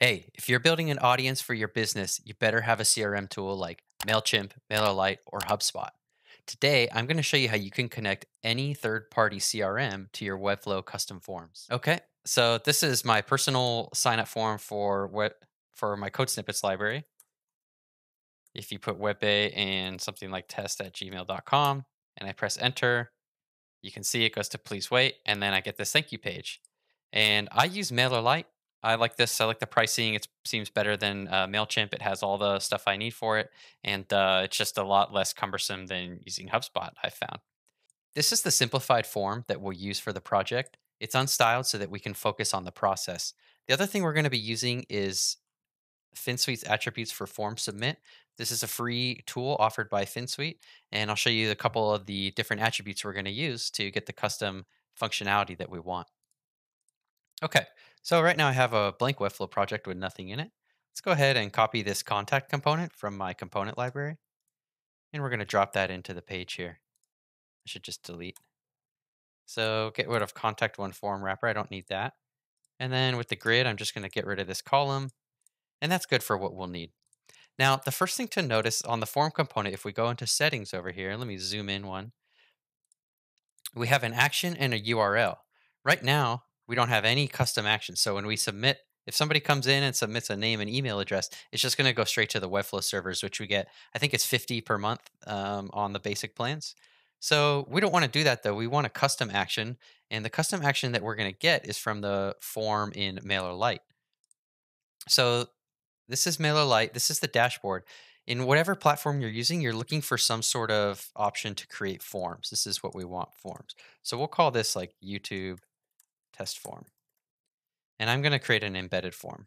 Hey, if you're building an audience for your business, you better have a CRM tool like MailChimp, MailerLite, or HubSpot. Today, I'm going to show you how you can connect any third party CRM to your Webflow custom forms. Okay, so this is my personal sign up form for what for my code snippets library. If you put webbae and something like test at gmail.com and I press enter, you can see it goes to please wait, and then I get this thank you page. And I use MailerLite I like this. I like the pricing. It seems better than uh, Mailchimp. It has all the stuff I need for it, and uh, it's just a lot less cumbersome than using HubSpot. I found. This is the simplified form that we'll use for the project. It's unstyled so that we can focus on the process. The other thing we're going to be using is Finsweet's attributes for form submit. This is a free tool offered by Finsweet, and I'll show you a couple of the different attributes we're going to use to get the custom functionality that we want. Okay, so right now I have a blank Webflow project with nothing in it. Let's go ahead and copy this contact component from my component library. And we're going to drop that into the page here. I should just delete. So get rid of contact one form wrapper. I don't need that. And then with the grid, I'm just going to get rid of this column. And that's good for what we'll need. Now, the first thing to notice on the form component, if we go into settings over here, let me zoom in one, we have an action and a URL. Right now, we don't have any custom actions. So when we submit, if somebody comes in and submits a name and email address, it's just going to go straight to the Webflow servers, which we get, I think it's 50 per month um, on the basic plans. So we don't want to do that though. We want a custom action. And the custom action that we're going to get is from the form in MailerLite. So this is MailerLite. This is the dashboard. In whatever platform you're using, you're looking for some sort of option to create forms. This is what we want forms. So we'll call this like YouTube test form. And I'm going to create an embedded form.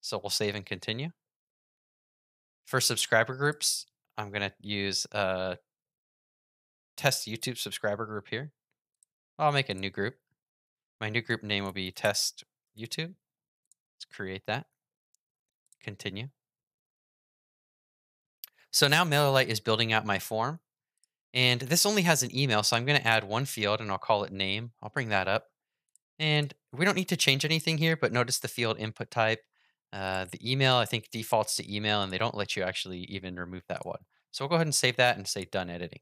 So we'll save and continue. For subscriber groups, I'm going to use a test YouTube subscriber group here. I'll make a new group. My new group name will be test YouTube. Let's create that. Continue. So now MailerLite is building out my form. And this only has an email, so I'm going to add one field and I'll call it name. I'll bring that up. And we don't need to change anything here, but notice the field input type. Uh, the email, I think, defaults to email, and they don't let you actually even remove that one. So we'll go ahead and save that and say done editing.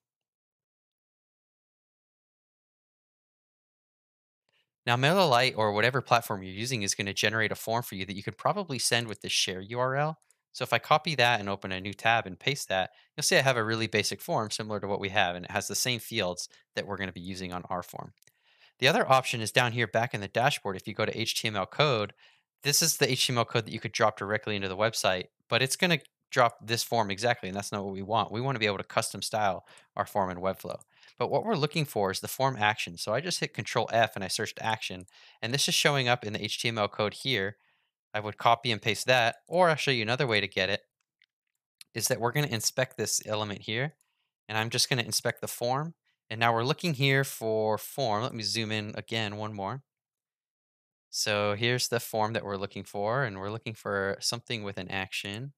Now, MailerLite or whatever platform you're using is going to generate a form for you that you could probably send with the share URL. So if I copy that and open a new tab and paste that, you'll see I have a really basic form similar to what we have, and it has the same fields that we're going to be using on our form. The other option is down here back in the dashboard. If you go to HTML code, this is the HTML code that you could drop directly into the website, but it's going to drop this form exactly, and that's not what we want. We want to be able to custom style our form in Webflow. But what we're looking for is the form action. So I just hit Control F and I searched action, and this is showing up in the HTML code here I would copy and paste that, or I'll show you another way to get it, is that we're going to inspect this element here, and I'm just going to inspect the form. And now we're looking here for form. Let me zoom in again one more. So here's the form that we're looking for, and we're looking for something with an action.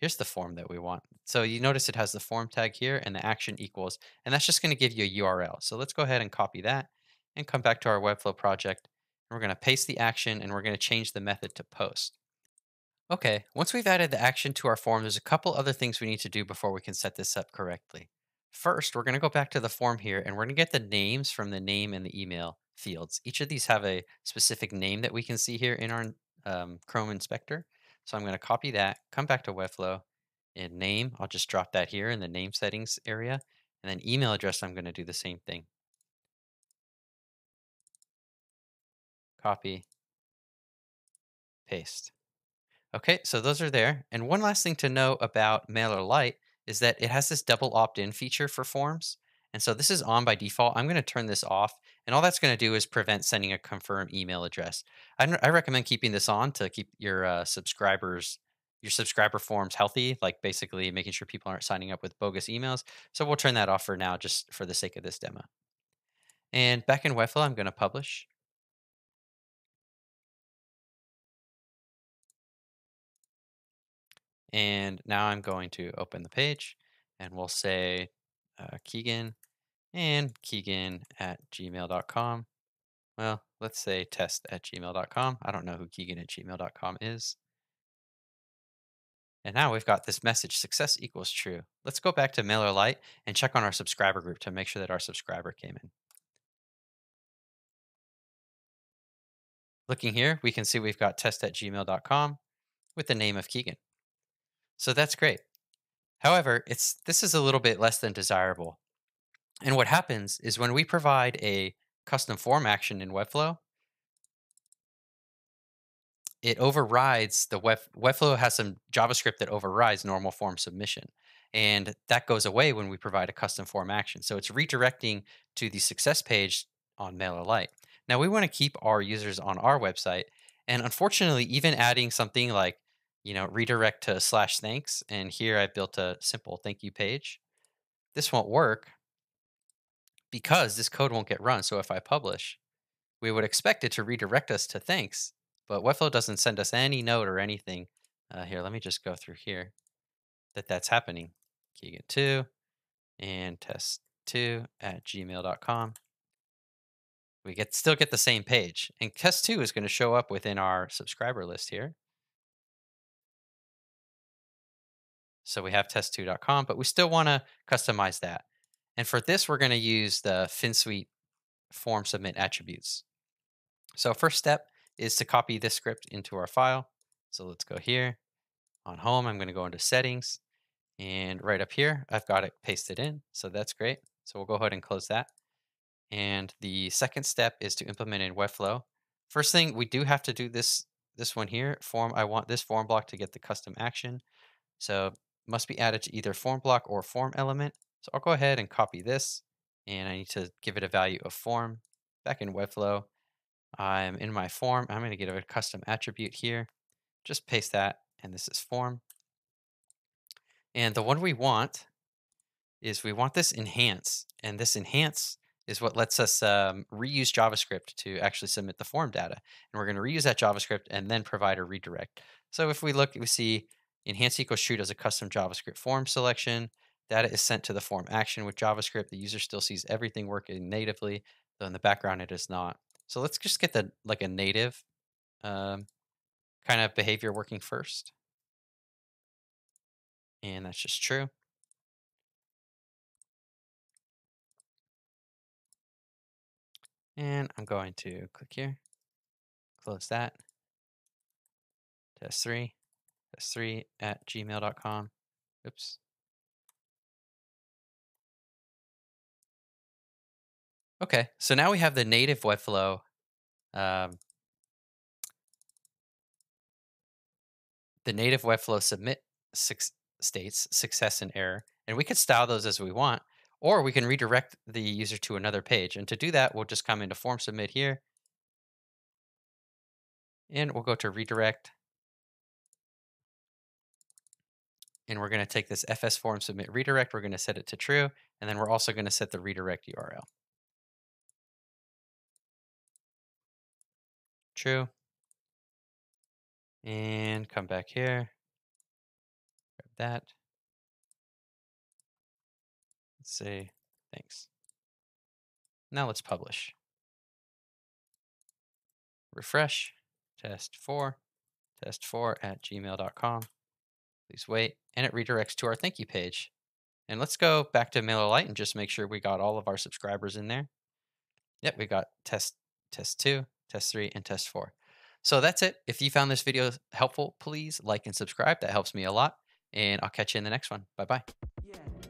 Here's the form that we want. So you notice it has the form tag here and the action equals, and that's just going to give you a URL. So let's go ahead and copy that and come back to our Webflow project we're going to paste the action and we're going to change the method to post. Okay, once we've added the action to our form, there's a couple other things we need to do before we can set this up correctly. First, we're going to go back to the form here and we're going to get the names from the name and the email fields. Each of these have a specific name that we can see here in our um, Chrome inspector. So I'm going to copy that, come back to Webflow, and name, I'll just drop that here in the name settings area. And then email address, I'm going to do the same thing. Copy, paste. Okay, so those are there. And one last thing to know about MailerLite is that it has this double opt-in feature for forms. And so this is on by default. I'm going to turn this off. And all that's going to do is prevent sending a confirm email address. I, I recommend keeping this on to keep your uh, subscribers, your subscriber forms healthy, like basically making sure people aren't signing up with bogus emails. So we'll turn that off for now, just for the sake of this demo. And back in Webflow, I'm going to publish. And now I'm going to open the page and we'll say uh, Keegan and Keegan at gmail.com. Well, let's say test at gmail.com. I don't know who Keegan at gmail.com is. And now we've got this message success equals true. Let's go back to MailerLite and check on our subscriber group to make sure that our subscriber came in. Looking here, we can see we've got test at gmail.com with the name of Keegan. So that's great. However, it's this is a little bit less than desirable. And what happens is when we provide a custom form action in Webflow, it overrides the web webflow has some javascript that overrides normal form submission and that goes away when we provide a custom form action so it's redirecting to the success page on MailerLite now we want to keep our users on our website and unfortunately even adding something like you know redirect to slash thanks and here I've built a simple thank you page this won't work because this code won't get run so if i publish we would expect it to redirect us to thanks but Webflow doesn't send us any note or anything. Uh, here, let me just go through here that that's happening. Keegan2 and test2 at gmail.com. We get still get the same page. And test2 is going to show up within our subscriber list here. So we have test2.com, but we still want to customize that. And for this, we're going to use the Finsweet form submit attributes. So first step is to copy this script into our file. So let's go here. On home, I'm going to go into settings. And right up here, I've got it pasted in. So that's great. So we'll go ahead and close that. And the second step is to implement in Webflow. First thing, we do have to do this this one here. Form. I want this form block to get the custom action. So must be added to either form block or form element. So I'll go ahead and copy this. And I need to give it a value of form back in Webflow. I'm in my form. I'm going to get a custom attribute here. Just paste that, and this is form. And the one we want is we want this enhance, and this enhance is what lets us um, reuse JavaScript to actually submit the form data. And we're going to reuse that JavaScript and then provide a redirect. So if we look, we see enhance equals true does a custom JavaScript form selection. Data is sent to the form action with JavaScript. The user still sees everything working natively, though in the background it is not. So let's just get the like a native um, kind of behavior working first. And that's just true. And I'm going to click here, close that. Test3, test3 at gmail.com. Oops. Okay, so now we have the native Webflow. Um, the native Webflow submit states success and error, and we could style those as we want, or we can redirect the user to another page. And to do that, we'll just come into form submit here, and we'll go to redirect. And we're going to take this fs form submit redirect, we're going to set it to true, and then we're also going to set the redirect URL. True. And come back here. Grab that. Let's say thanks. Now let's publish. Refresh. Test 4. Test 4 at gmail.com. Please wait. And it redirects to our thank you page. And let's go back to MailerLite and just make sure we got all of our subscribers in there. Yep, we got test test 2, test three, and test four. So that's it. If you found this video helpful, please like and subscribe. That helps me a lot. And I'll catch you in the next one. Bye bye. Yeah.